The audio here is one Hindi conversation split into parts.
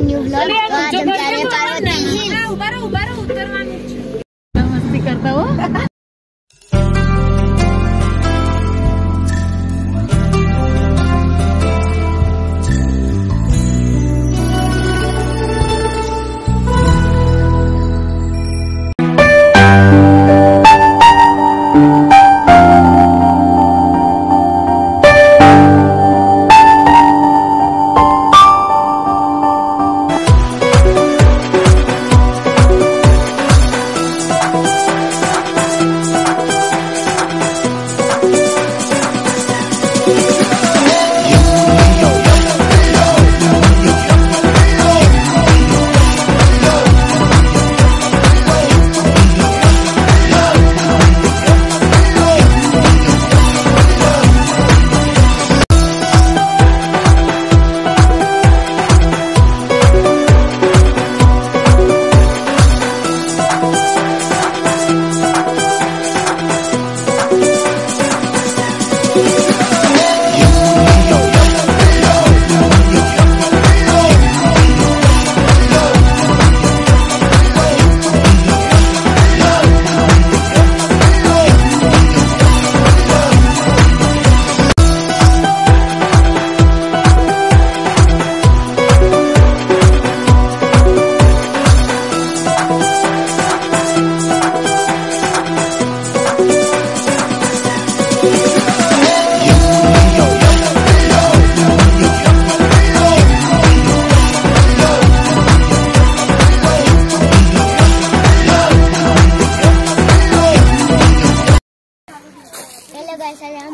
માય ન્યૂ બ્લોગ તો આજ અમે ત્યારે પાર્વતી હિલ ઊભા રહો ઊભા રહો ઉતરવાનું છે મસ્તી કરતા હો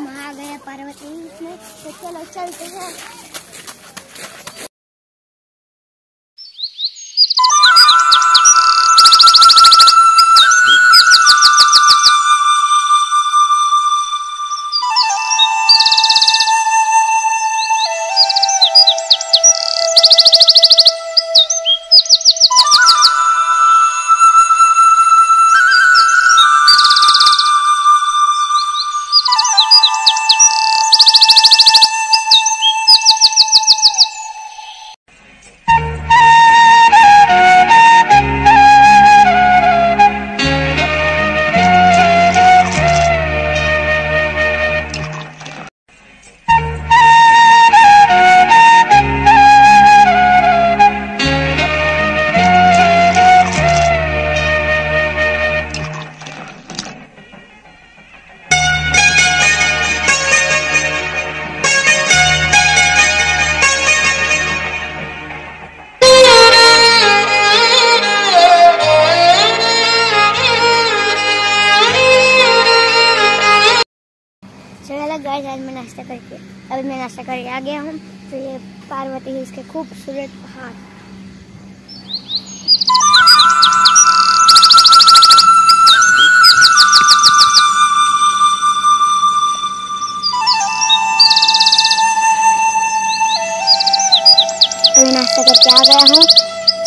हम आ गए पार्वती। में तो चलो चलते हैं। आज मैं नाश्ता करके, अभी मैं नाश्ता करके आ गया हूँ। तो ये पार्वती हिल्स के खूबसूरत पहाड़ अभी नाश्ता करके आ गया हूँ।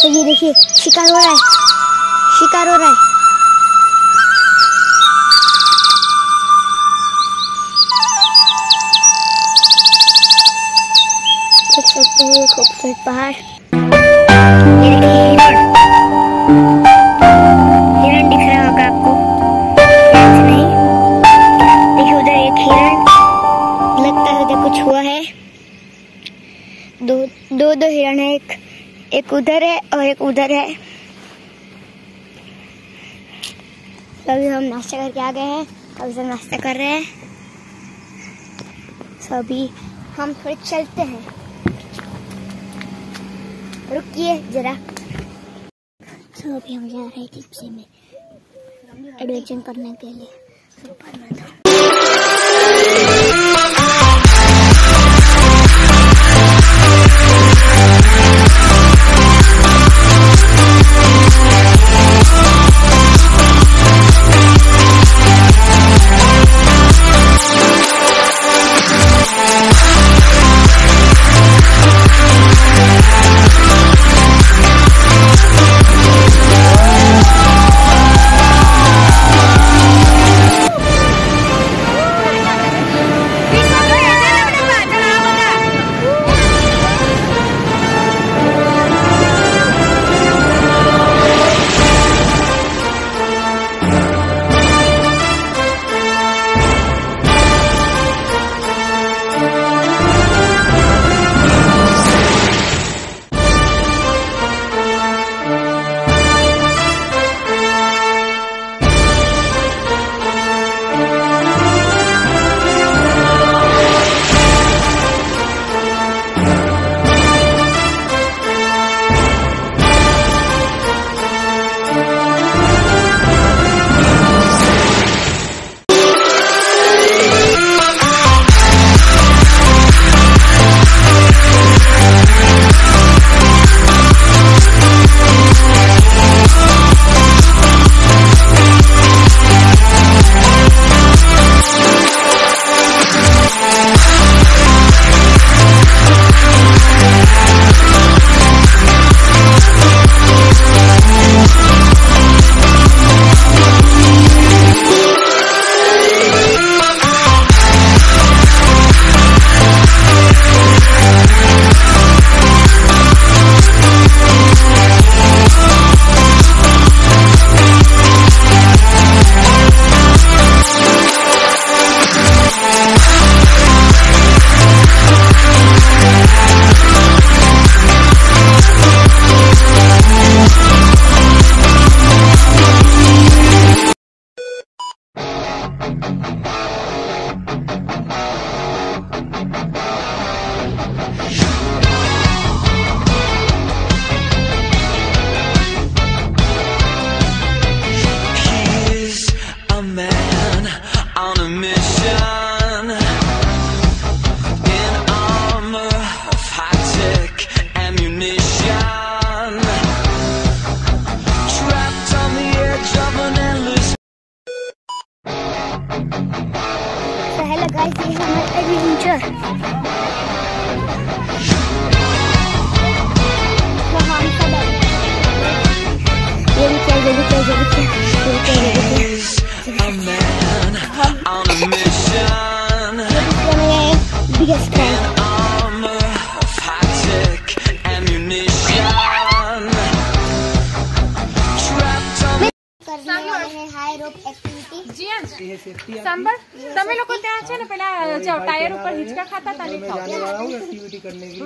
तो ये देखिए, शिकार हो रहा है। शिकार हो रहा है। पहाड़ दिख रहा होगा आपको उधर एक हिरण लगता है कुछ हुआ है। दो दो हिरण है एक एक उधर है। और एक उधर है अभी हम नाश्ता करके आ गए हैं। अभी सब नाश्ता कर रहे हैं। अभी हम थोड़े चलते हैं। रुकिए जरा। तो अभी हम जा रहे जिप्सी में एडवेंचर करने के लिए। सुपर में खाता था एक्टिविटी करने के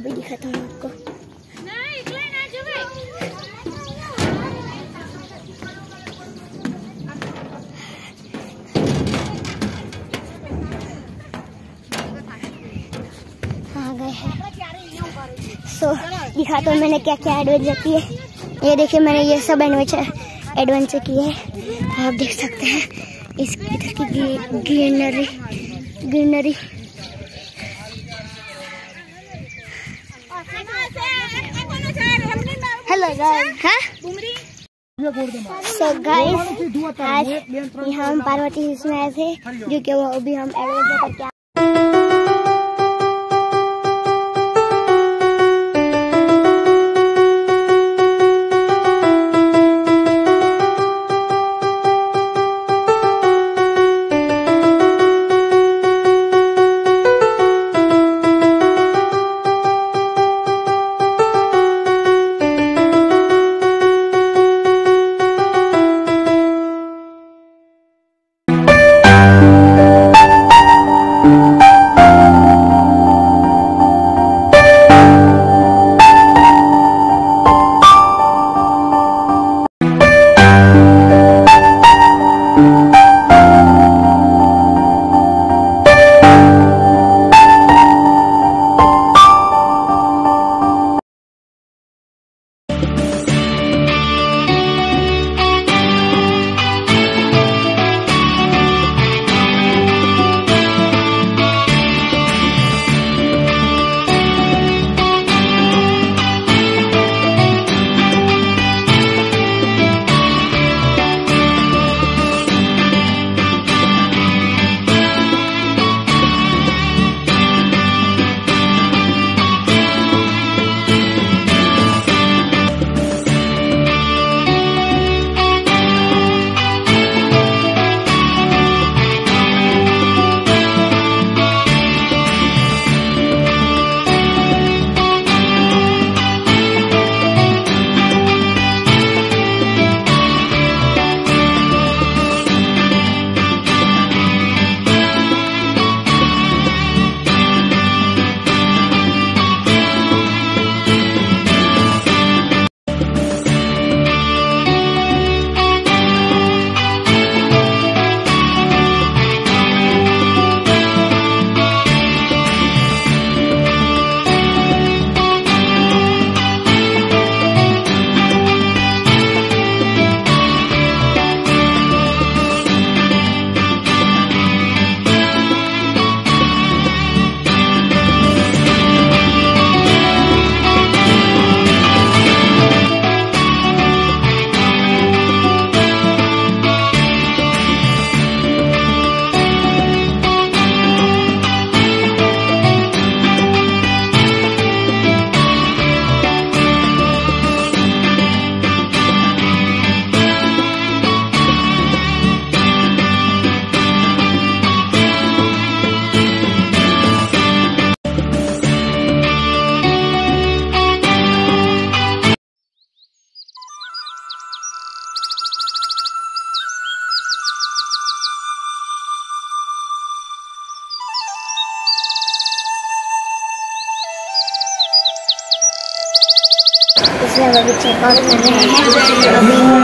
अभी दिखाता हूँ आपको। तो दिखा तो मैंने क्या क्या एडवेंचर किए। ये देखिए, मैंने ये सब एडवेंचर एडवेंचर किए हैं। आप देख सकते हैं। इस इधर की greenery greenery hello. So guys आज यहाँ हम पार्वती हिल्स में आए थे जो कि वो अभी हम एडवेंचर करके Gracias.